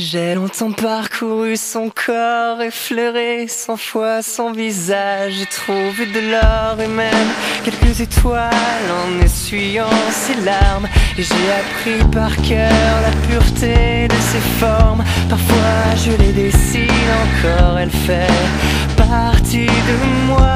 J'ai longtemps parcouru son corps, effleuré cent fois son visage. J'ai trouvé de l'or et quelques étoiles en essuyant ses larmes. Et j'ai appris par cœur la pureté de ses formes. Parfois je les dessine encore, elle fait partie de moi.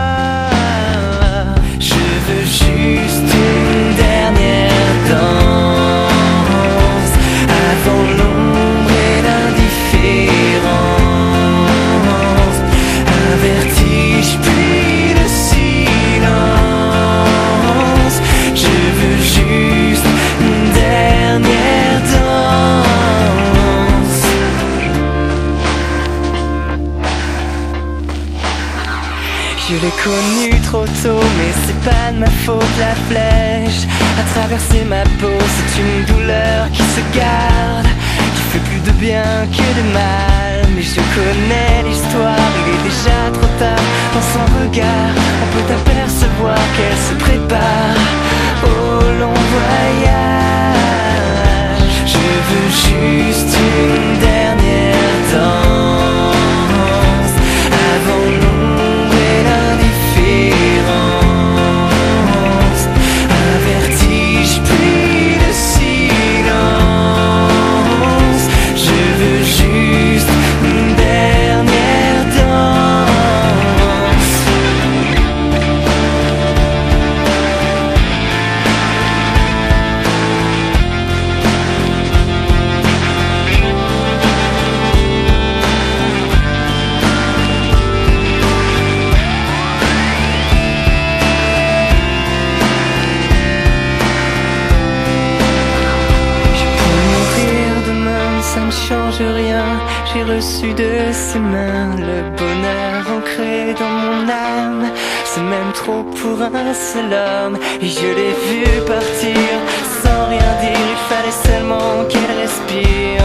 Je l'ai connu trop tôt, mais c'est pas de ma faute. La flèche a traversé ma peau, c'est une douleur qui se garde, qui fait plus de bien que de mal. Mais je connais l'histoire, il est déjà trop tard. Dans son regard, on peut apercevoir qu'elle se prépare J'ai reçu de ses mains le bonheur ancré dans mon âme. C'est même trop pour un seul homme. Et je l'ai vu partir sans rien dire. Il fallait seulement qu'elle respire.